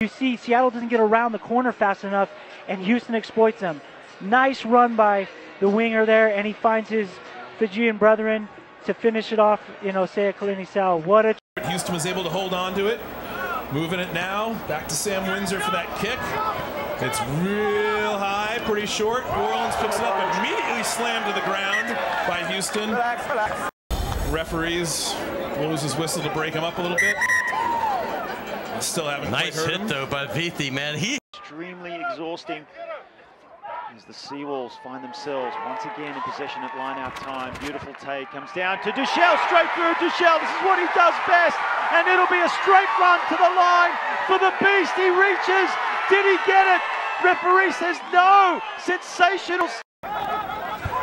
You see, Seattle doesn't get around the corner fast enough, and Houston exploits them. Nice run by the winger there, and he finds his Fijian brethren to finish it off in Osea Kalini What a Houston was able to hold on to it. Moving it now. Back to Sam Windsor for that kick. It's real high, pretty short. New Orleans picks it up, immediately slammed to the ground by Houston. Relax, relax. Referees blows his whistle to break him up a little bit. Still haven't nice hit him. though by Vici, man. He extremely exhausting as the Seawolves find themselves once again in possession at line-out time. Beautiful take comes down to Duchel, straight through Duchel. This is what he does best, and it'll be a straight run to the line for the Beast. He reaches. Did he get it? Referee says no. Sensational.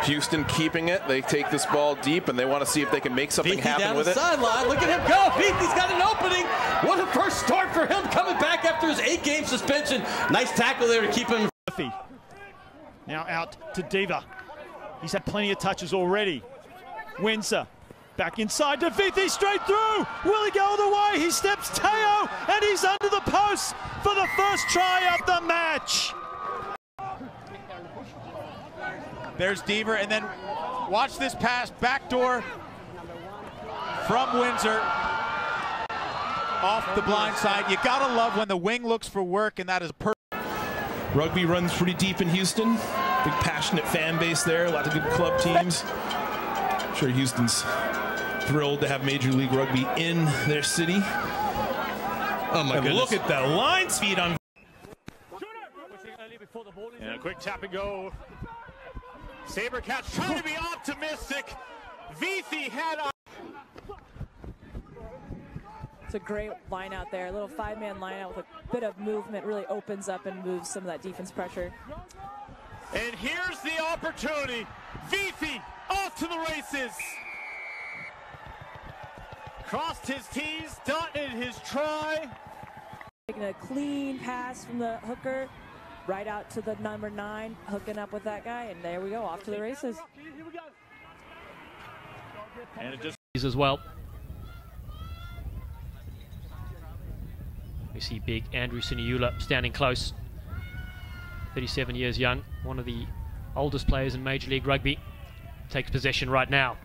Houston keeping it. They take this ball deep, and they want to see if they can make something Vici happen down with the it. sideline. Look at him go. Vici's got an opening. What a first start for him coming back after his eight-game suspension. Nice tackle there to keep him. Now out to Diva. He's had plenty of touches already. Windsor back inside to Vici, straight through. Will he go all the way? He steps Teo, and he's under the post for the first try of the match. There's Deaver, and then watch this pass, backdoor from Windsor. Off the blind side. You gotta love when the wing looks for work, and that is perfect. Rugby runs pretty deep in Houston. Big passionate fan base there. A lot of good club teams. I'm sure Houston's thrilled to have Major League Rugby in their city. Oh my and goodness. look at that line speed on. And a quick tap and go. Sabercats trying to be optimistic. Vici had a It's a great line out there. A little five-man line out with a bit of movement really opens up and moves some of that defense pressure. And here's the opportunity. Vici off to the races. Crossed his T's, dotted his try. Taking a clean pass from the hooker right out to the number nine, hooking up with that guy, and there we go, off to the races. And it just as well. We see big Andrew Suniula standing close. 37 years young, one of the oldest players in Major League Rugby. Takes possession right now.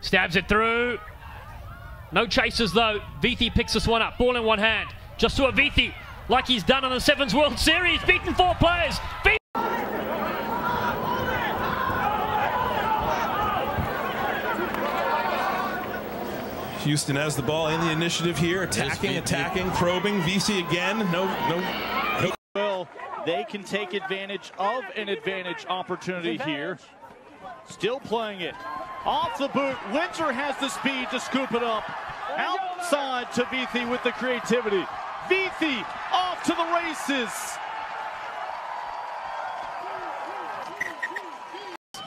Stabs it through. No chasers though. Vici picks this one up. Ball in one hand. Just to a Vici, like he's done in the Sevens World Series. Beaten four players. Vici Houston has the ball in the initiative here, attacking, attacking, probing. Vici again. No, no, no. Well, they can take advantage of an advantage opportunity here. Still playing it. Off the boot. Windsor has the speed to scoop it up. Outside to Vici with the creativity. Vici off to the races.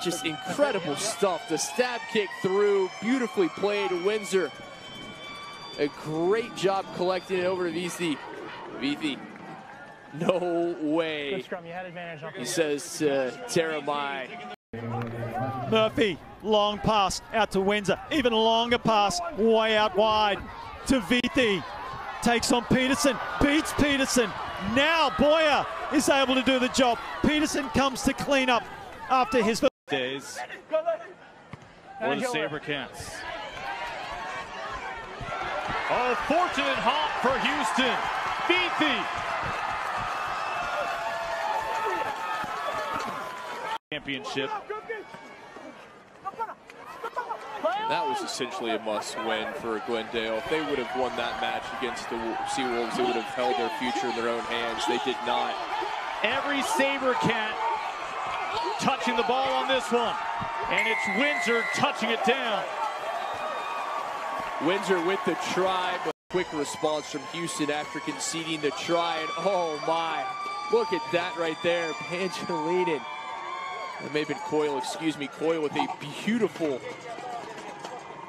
Just incredible stuff. The stab kick through, beautifully played. Windsor, a great job collecting it over to Vici. Vici, no way. He says to Taramai. Murphy, long pass out to Windsor. Even longer pass, way out wide to Vici. Takes on Peterson, beats Peterson. Now Boyer is able to do the job. Peterson comes to clean up after his days for the Sabercats. Oh, fortunate hop for Houston. Vici. Championship. That was essentially a must-win for Glendale. If they would have won that match against the Seawolves, they would have held their future in their own hands. They did not. Every Sabercat touching the ball on this one. And it's Windsor touching it down. Windsor with the try, but quick response from Houston after conceding the try. And oh my, look at that right there. Pangelinin. It may have been Coyle, excuse me. Coyle with a beautiful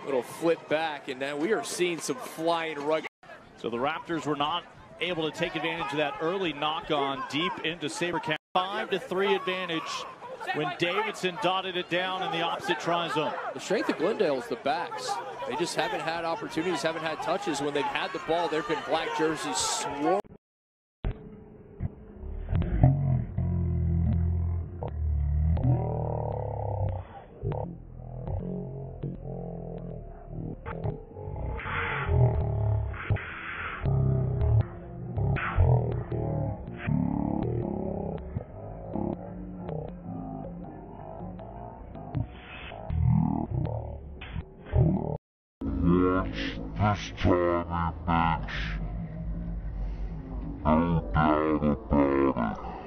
little flip back. And now we are seeing some flying rugby. So the Raptors were not able to take advantage of that early knock on deep into Sabercat. Five to three advantage when Davidson dotted it down in the opposite try zone. The strength of Glendale is the backs. They just haven't had opportunities, haven't had touches. When they've had the ball, there have been black jerseys swarm. Perhaps this time bitch, I'll doubt about it.